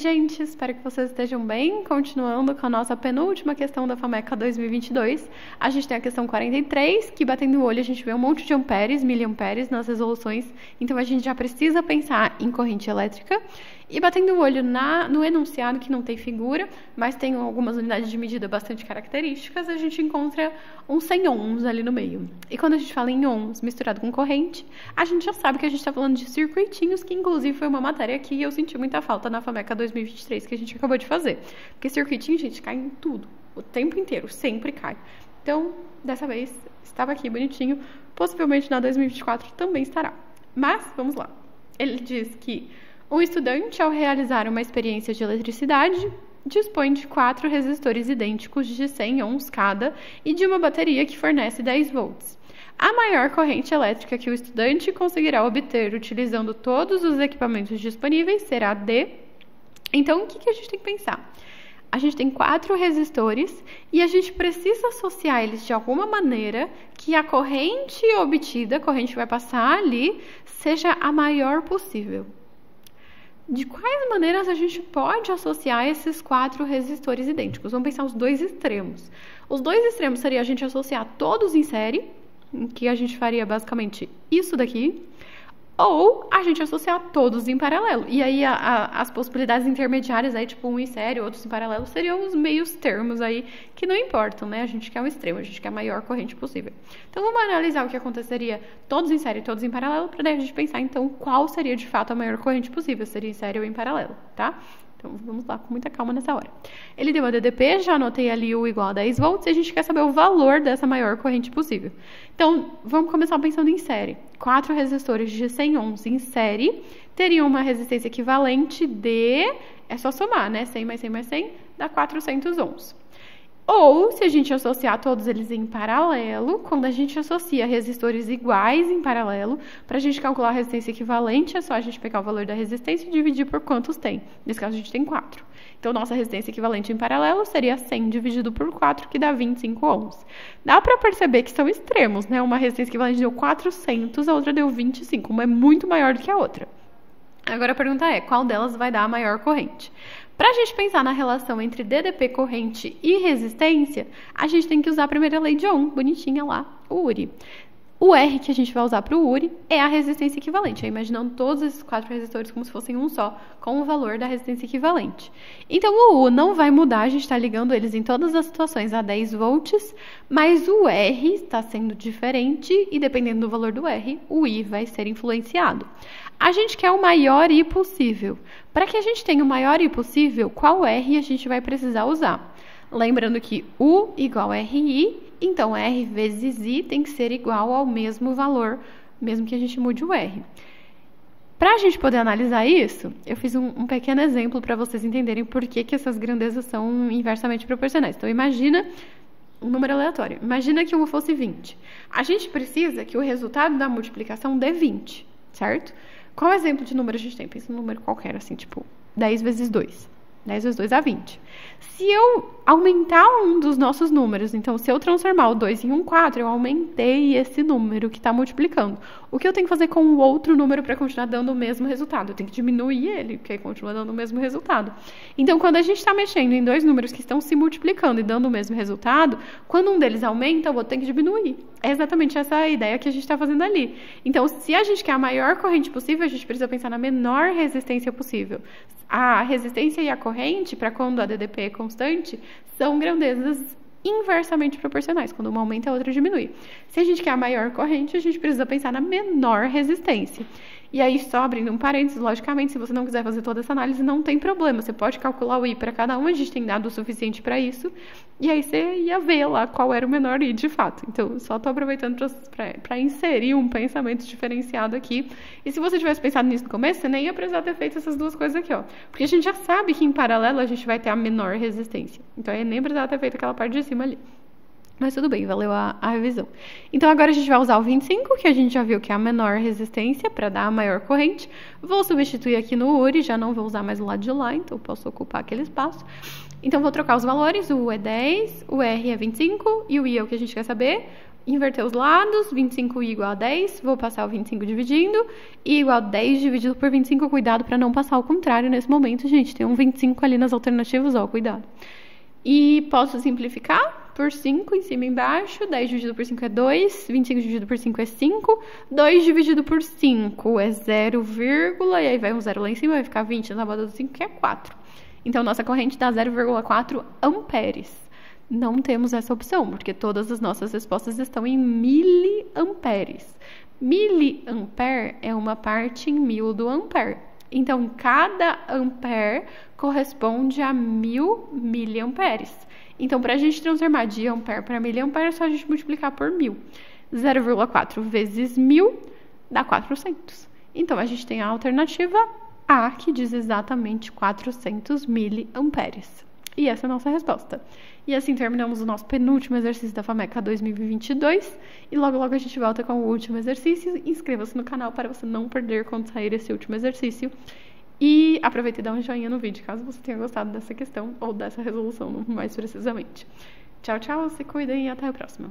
gente, espero que vocês estejam bem. Continuando com a nossa penúltima questão da FAMECA 2022, a gente tem a questão 43, que batendo o olho a gente vê um monte de amperes, miliamperes nas resoluções, então a gente já precisa pensar em corrente elétrica. E batendo o olho na, no enunciado, que não tem figura, mas tem algumas unidades de medida bastante características, a gente encontra uns 100 ohms ali no meio. E quando a gente fala em ohms misturado com corrente, a gente já sabe que a gente está falando de circuitinhos, que inclusive foi uma matéria que eu senti muita falta na FAMECA 2023 que a gente acabou de fazer. Porque circuitinho, gente, cai em tudo. O tempo inteiro, sempre cai. Então, dessa vez, estava aqui bonitinho. Possivelmente na 2024 também estará. Mas, vamos lá. Ele diz que o estudante, ao realizar uma experiência de eletricidade, dispõe de quatro resistores idênticos de 100 ohms cada e de uma bateria que fornece 10 volts. A maior corrente elétrica que o estudante conseguirá obter utilizando todos os equipamentos disponíveis será de. Então, o que a gente tem que pensar? A gente tem quatro resistores e a gente precisa associar eles de alguma maneira que a corrente obtida, a corrente que vai passar ali, seja a maior possível de quais maneiras a gente pode associar esses quatro resistores idênticos? Vamos pensar os dois extremos. Os dois extremos seria a gente associar todos em série, que a gente faria basicamente isso daqui, ou a gente associar todos em paralelo. E aí a, a, as possibilidades intermediárias aí, tipo um em série, outros em paralelo, seriam os meios termos aí que não importam, né? A gente quer um extremo, a gente quer a maior corrente possível. Então vamos analisar o que aconteceria todos em série, todos em paralelo, para a gente pensar então qual seria de fato a maior corrente possível, seria em série ou em paralelo, tá? Então vamos lá com muita calma nessa hora. Ele deu a DDP, já anotei ali o igual a 10 volts e a gente quer saber o valor dessa maior corrente possível. Então vamos começar pensando em série. Quatro resistores de 100 ohms em série teriam uma resistência equivalente de, é só somar, né? 100 mais 100 mais 100 dá 400 ohms. Ou, se a gente associar todos eles em paralelo, quando a gente associa resistores iguais em paralelo, para a gente calcular a resistência equivalente, é só a gente pegar o valor da resistência e dividir por quantos tem. Nesse caso, a gente tem 4. Então, nossa resistência equivalente em paralelo seria 100 dividido por 4, que dá 25 ohms. Dá para perceber que são extremos, né? Uma resistência equivalente deu 400, a outra deu 25. Uma é muito maior do que a outra. Agora a pergunta é, qual delas vai dar a maior corrente? Para a gente pensar na relação entre DDP corrente e resistência, a gente tem que usar a primeira lei de Ohm, bonitinha lá, URI. O R que a gente vai usar para o URI é a resistência equivalente, imaginando todos esses quatro resistores como se fossem um só, com o valor da resistência equivalente. Então o U não vai mudar, a gente está ligando eles em todas as situações a 10 volts, mas o R está sendo diferente e dependendo do valor do R, o I vai ser influenciado. A gente quer o maior I possível. Para que a gente tenha o maior I possível, qual R a gente vai precisar usar? Lembrando que U igual RI, então R vezes I tem que ser igual ao mesmo valor, mesmo que a gente mude o R. Para a gente poder analisar isso, eu fiz um, um pequeno exemplo para vocês entenderem por que, que essas grandezas são inversamente proporcionais. Então, imagina um número aleatório. Imagina que 1 fosse 20. A gente precisa que o resultado da multiplicação dê 20, certo? Qual exemplo de número a gente tem? Pensa num número qualquer, assim, tipo 10 vezes 2. 10 vezes 2 dá 20. Se eu aumentar um dos nossos números, então se eu transformar o 2 em um 4, eu aumentei esse número que está multiplicando. O que eu tenho que fazer com o outro número para continuar dando o mesmo resultado? Eu tenho que diminuir ele, porque continua dando o mesmo resultado. Então, quando a gente está mexendo em dois números que estão se multiplicando e dando o mesmo resultado, quando um deles aumenta, o outro tem que diminuir. É exatamente essa ideia que a gente está fazendo ali. Então, se a gente quer a maior corrente possível, a gente precisa pensar na menor resistência possível. A resistência e a corrente, para quando a DDP é constante, são grandezas inversamente proporcionais. Quando uma aumenta, a outra diminui. Se a gente quer a maior corrente, a gente precisa pensar na menor resistência. E aí, só abrindo um parênteses, logicamente, se você não quiser fazer toda essa análise, não tem problema. Você pode calcular o I para cada um, a gente tem dado o suficiente para isso. E aí você ia ver lá qual era o menor I de fato. Então, só estou aproveitando para inserir um pensamento diferenciado aqui. E se você tivesse pensado nisso no começo, você nem ia precisar ter feito essas duas coisas aqui, ó. Porque a gente já sabe que em paralelo a gente vai ter a menor resistência. Então, aí nem precisava ter feito aquela parte de cima ali. Mas tudo bem, valeu a, a, revisão. Então agora a gente vai usar o 25, que a gente já viu que é a menor resistência para dar a maior corrente. Vou substituir aqui no URI, já não vou usar mais o lado de lá, então posso ocupar aquele espaço. Então vou trocar os valores, o U é 10, o R é 25 e o I é o que a gente quer saber. inverter os lados, 25 igual a 10, vou passar o 25 dividindo, e igual a 10 dividido por 25, cuidado para não passar ao contrário nesse momento, gente, tem um 25 ali nas alternativas, ó, cuidado. E posso simplificar por 5 em cima e embaixo, 10 dividido por 5 é 2, 25 dividido por 5 é 5, 2 dividido por 5 é 0, e aí vai um 0 lá em cima, vai ficar 20 na borda do 5, que é 4. Então, nossa corrente dá 0,4 amperes não temos essa opção, porque todas as nossas respostas estão em miliamperes. Miliampere é uma parte em mil do ampere. Então, cada ampere corresponde a mil miliamperes. Então, para a gente transformar de ampere para miliampere, é só a gente multiplicar por mil. 0,4 vezes mil dá 400. Então, a gente tem a alternativa A, que diz exatamente 400 miliamperes. E essa é a nossa resposta. E assim terminamos o nosso penúltimo exercício da FAMECA 2022. E logo, logo a gente volta com o último exercício. Inscreva-se no canal para você não perder quando sair esse último exercício. E aproveite e dá um joinha no vídeo, caso você tenha gostado dessa questão ou dessa resolução mais precisamente. Tchau, tchau, se cuidem e até a próxima.